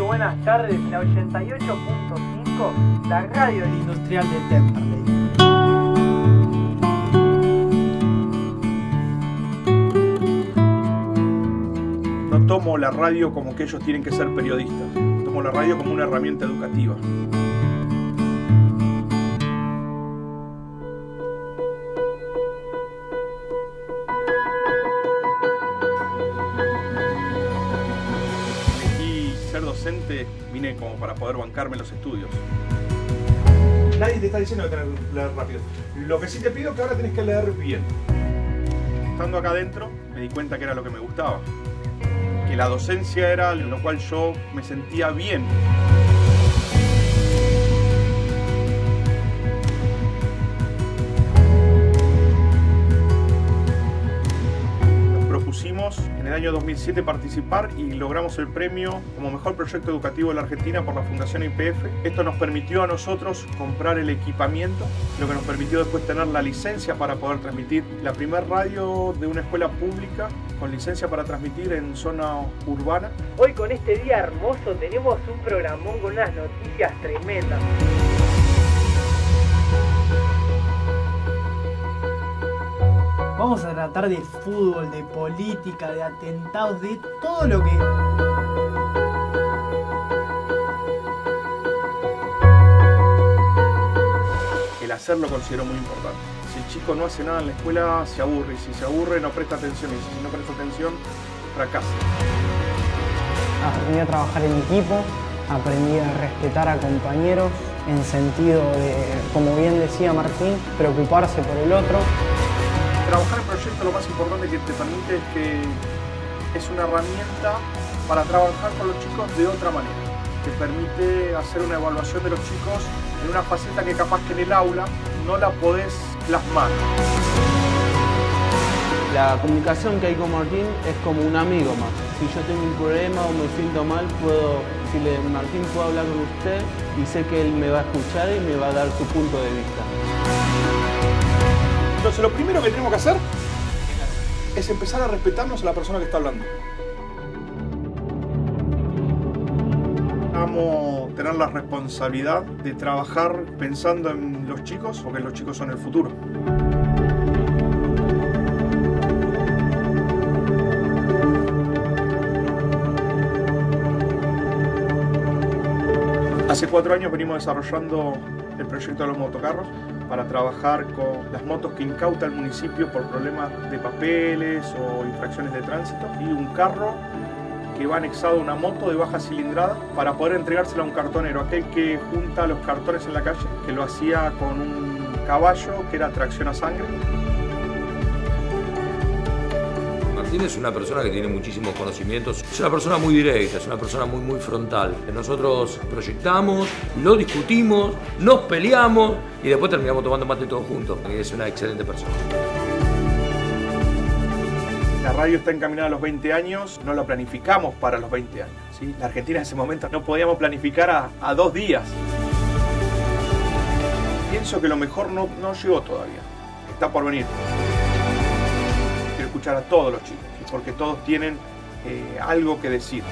buenas tardes. La 88.5, la radio industrial de Temperley. No tomo la radio como que ellos tienen que ser periodistas. Tomo la radio como una herramienta educativa. Docente vine como para poder bancarme los estudios. Nadie te está diciendo que tenés que leer rápido. Lo que sí te pido es que ahora tenés que leer bien. Estando acá adentro me di cuenta que era lo que me gustaba. Que la docencia era lo cual yo me sentía bien. El año 2007 participar y logramos el premio como mejor proyecto educativo de la Argentina por la Fundación IPF. Esto nos permitió a nosotros comprar el equipamiento, lo que nos permitió después tener la licencia para poder transmitir la primer radio de una escuela pública con licencia para transmitir en zona urbana. Hoy con este día hermoso tenemos un programón con unas noticias tremendas. Vamos a tratar de fútbol, de política, de atentados, de todo lo que... El hacer lo considero muy importante. Si el chico no hace nada en la escuela, se aburre. Y si se aburre, no presta atención. Y si no presta atención, fracasa. Aprendí a trabajar en equipo, aprendí a respetar a compañeros en sentido de, como bien decía Martín, preocuparse por el otro. Trabajar en proyecto lo más importante que te permite es que es una herramienta para trabajar con los chicos de otra manera. Te permite hacer una evaluación de los chicos en una faceta que capaz que en el aula no la podés plasmar. La comunicación que hay con Martín es como un amigo más. Si yo tengo un problema o me siento mal, puedo decirle, Martín, puedo hablar con usted y sé que él me va a escuchar y me va a dar su punto de vista. Lo primero que tenemos que hacer es empezar a respetarnos a la persona que está hablando. Vamos a tener la responsabilidad de trabajar pensando en los chicos, porque los chicos son el futuro. Hace cuatro años venimos desarrollando el proyecto de los motocarros para trabajar con las motos que incauta el municipio por problemas de papeles o infracciones de tránsito y un carro que va anexado a una moto de baja cilindrada para poder entregársela a un cartonero, aquel que junta los cartones en la calle, que lo hacía con un caballo que era tracción a sangre. Martín es una persona que tiene muchísimos conocimientos, es una persona muy directa, es una persona muy muy frontal. Nosotros proyectamos, lo discutimos, nos peleamos y después terminamos tomando mate todos juntos. Es una excelente persona. La radio está encaminada a los 20 años, no lo planificamos para los 20 años. ¿sí? La Argentina en ese momento no podíamos planificar a, a dos días. Pienso que lo mejor no, no llegó todavía, está por venir. Escuchar a todos los chicos, porque todos tienen eh, algo que decir.